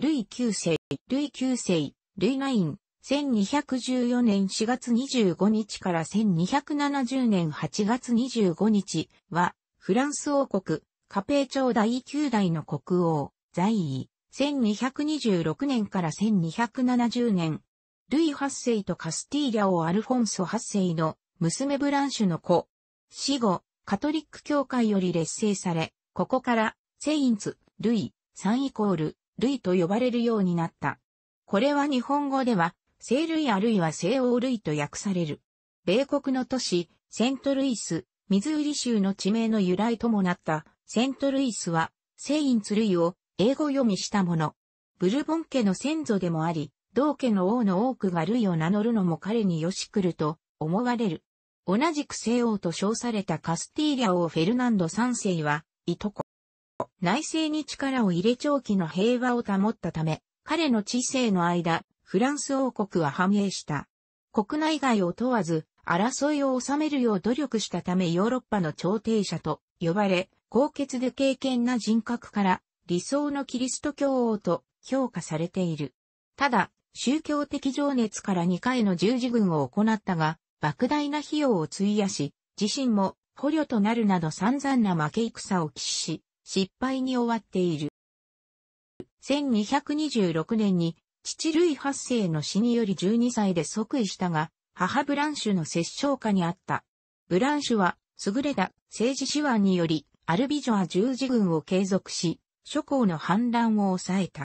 ルイ9世、ルイ9世、ルイ9、1214年4月25日から1270年8月25日は、フランス王国、カペー朝第9代の国王、在位、1226年から1270年、ルイ8世とカスティーリャ王アルフォンソ8世の娘ブランシュの子、死後、カトリック教会より劣勢され、ここから、セインツ、ルイ、3イコール、ルイと呼ばれるようになった。これは日本語では、聖類あるいは聖王類と訳される。米国の都市、セントルイス、ミズーリ州の地名の由来ともなったセントルイスは、聖インツ類を英語読みしたもの。ブルボン家の先祖でもあり、同家の王の多くが類を名乗るのも彼によし来ると思われる。同じく聖王と称されたカスティーリャ王フェルナンド3世は、いとこ。内政に力を入れ長期の平和を保ったため、彼の知性の間、フランス王国は繁栄した。国内外を問わず、争いを収めるよう努力したためヨーロッパの調停者と呼ばれ、高潔で敬虔な人格から理想のキリスト教王と評価されている。ただ、宗教的情熱から2回の十字軍を行ったが、莫大な費用を費やし、自身も捕虜となるなど散々な負け戦を喫し、失敗に終わっている。1226年に父ルイ8世の死により12歳で即位したが、母ブランシュの摂政下にあった。ブランシュは、優れた政治手腕により、アルビジョア十字軍を継続し、諸侯の反乱を抑えた。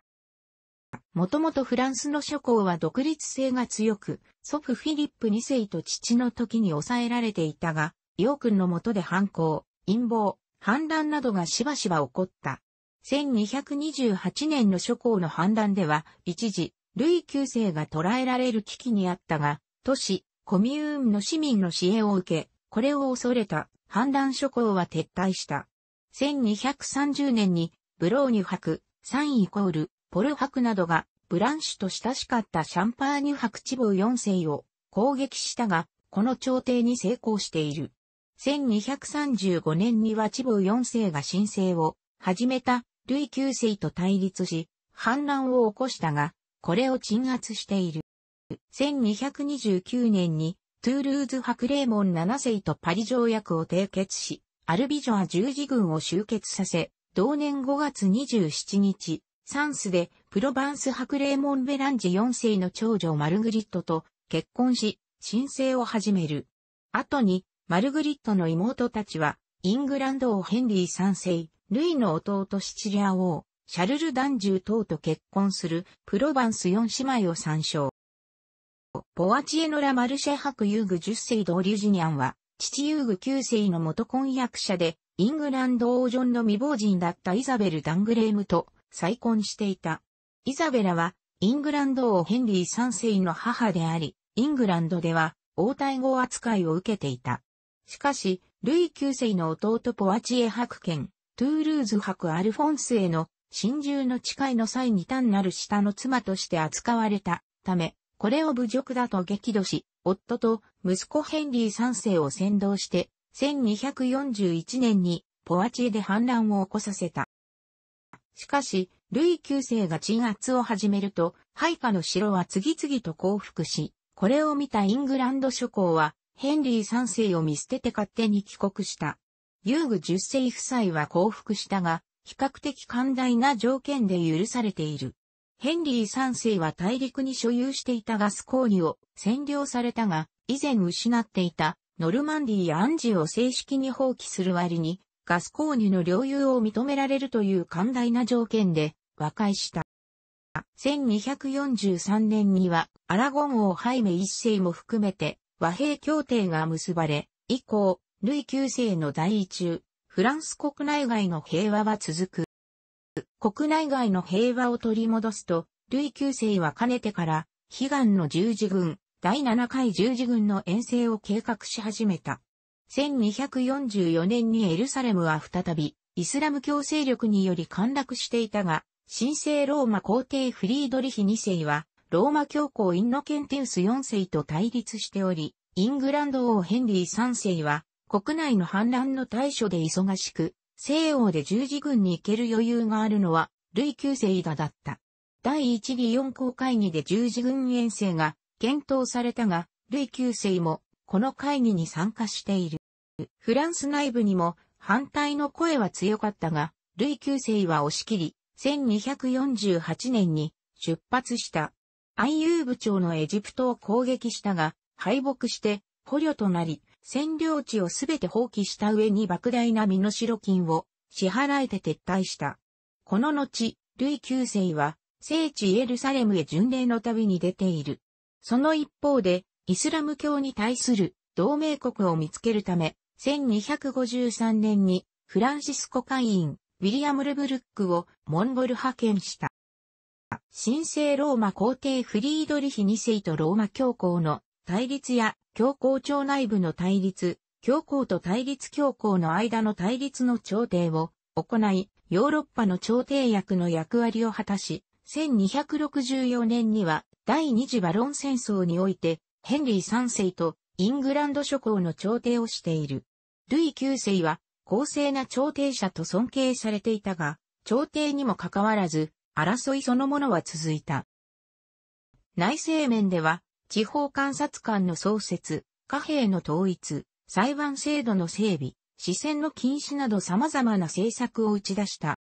もともとフランスの諸侯は独立性が強く、祖父フィリップ2世と父の時に抑えられていたが、ヨー君の下で反抗、陰謀、反乱などがしばしば起こった。1228年の諸侯の反乱では、一時、ルイ9世が捕らえられる危機にあったが、都市、コミューンの市民の支援を受け、これを恐れた反乱諸侯は撤退した。1230年に、ブローニュ伯、サインイコール、ポル伯などが、ブランシュと親しかったシャンパーニュ伯地方4世を攻撃したが、この朝廷に成功している。1235年には地方4世が申請を始めたルイ9世と対立し、反乱を起こしたが、これを鎮圧している。1229年に、トゥールーズ白霊門7世とパリ条約を締結し、アルビジョア十字軍を集結させ、同年5月27日、サンスでプロバンス白霊門ベランジ4世の長女マルグリットと結婚し、申請を始める。後に、マルグリットの妹たちは、イングランド王ヘンリー3世、ルイの弟シチリア王、シャルル・ダンジュ等と結婚するプロバンス4姉妹を参照。ポワチエノラ・マルシェ伯ユーグ10世ドリュジニアンは、父ユーグ9世の元婚約者で、イングランド王ジョンの未亡人だったイザベル・ダングレームと再婚していた。イザベラは、イングランド王ヘンリー3世の母であり、イングランドでは王太后扱いを受けていた。しかし、ルイ9世の弟ポワチエ伯兼、トゥールーズ伯アルフォンスへの臣従の誓いの際に単なる臣下の妻として扱われたため、これを侮辱だと激怒し、夫と息子ヘンリー3世を扇動して、1241年にポワチエで反乱を起こさせた。しかし、ルイ9世が鎮圧を始めると、配下の城は次々と降伏し、これを見たイングランド諸侯は、ヘンリー3世を見捨てて勝手に帰国した。遊具十世夫妻は降伏したが、比較的寛大な条件で許されている。ヘンリー三世は大陸に所有していたガス鉱ニを占領されたが、以前失っていたノルマンディやアンジを正式に放棄する割に、ガス鉱ニの領有を認められるという寛大な条件で和解した。1243年にはアラゴン王ハイメ一世も含めて和平協定が結ばれ、以降、ルイ9世の在位中、フランス国内外の平和は続く。国内外の平和を取り戻すと、ルイ9世はかねてから、悲願の十字軍、第7回十字軍の遠征を計画し始めた。1244年にエルサレムは再び、イスラム教勢力により陥落していたが、神聖ローマ皇帝フリードリヒ2世は、ローマ教皇インノケンテウス4世と対立しており、イングランド王ヘンリー3世は、国内の反乱の対処で忙しく、西欧で十字軍に行ける余裕があるのは、ルイ9世だだった。第一義四校会議で十字軍遠征が検討されたが、ルイ9世もこの会議に参加している。フランス内部にも反対の声は強かったが、ルイ9世は押し切り、1248年に出発した。アイユー部長のエジプトを攻撃したが、敗北して捕虜となり、占領地をすべて放棄した上に莫大な身代金を支払えて撤退した。この後、ルイ9世は聖地エルサレムへ巡礼の旅に出ている。その一方で、イスラム教に対する同盟国を見つけるため、1253年にフランシスコ会員、ウィリアム・ルブルックをモンゴル派遣した。神聖ローマ皇帝フリードリヒ2世とローマ教皇の対立や教皇庁内部の対立、教皇と対立教皇の間の対立の調停を行い、ヨーロッパの調停役の役割を果たし、1264年には第二次バロン戦争においてヘンリー3世とイングランド諸侯の調停をしている。ルイ9世は公正な調停者と尊敬されていたが、調停にもかかわらず、争いそのものは続いた。内政面では、地方監察官の創設、貨幣の統一、裁判制度の整備、視線の禁止など様々な政策を打ち出した。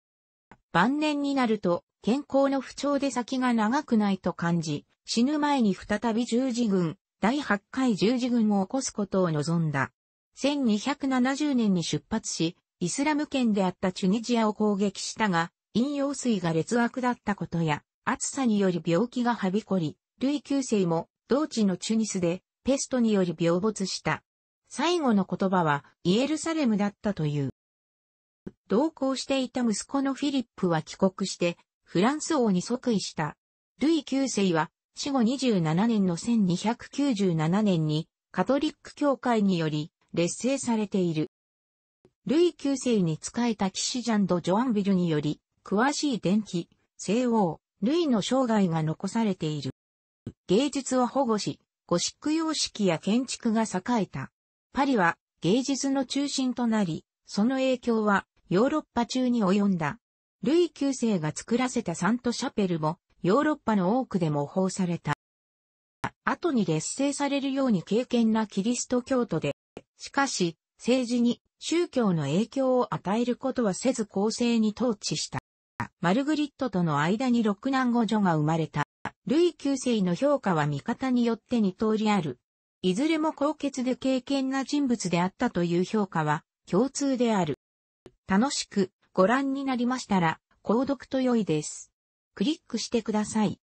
晩年になると、健康の不調で先が長くないと感じ、死ぬ前に再び十字軍、第8回十字軍を起こすことを望んだ。1270年に出発し、イスラム圏であったチュニジアを攻撃したが、飲用水が劣悪だったことや、暑さにより病気がはびこり、ルイ9世も同地のチュニスでペストにより病没した。最後の言葉はイエルサレムだったという。同行していた息子のフィリップは帰国してフランス王に即位した。ルイ9世は死後27年の1297年にカトリック教会により劣勢されている。ルイ9世に仕えた騎士ジャンド・ジョアンビルにより詳しい伝記、西欧、ルイの生涯が残されている。芸術を保護し、ゴシック様式や建築が栄えた。パリは芸術の中心となり、その影響はヨーロッパ中に及んだ。ルイ9世が作らせたサントシャペルもヨーロッパの多くで模倣された。後に劣勢されるように敬虔なキリスト教徒で、しかし政治に宗教の影響を与えることはせず公正に統治した。マルグリットとの間に六男五女が生まれた。ルイ9世の評価は味方によって二通りある。いずれも高潔で敬虔な人物であったという評価は共通である。楽しくご覧になりましたら、購読と良いです。クリックしてください。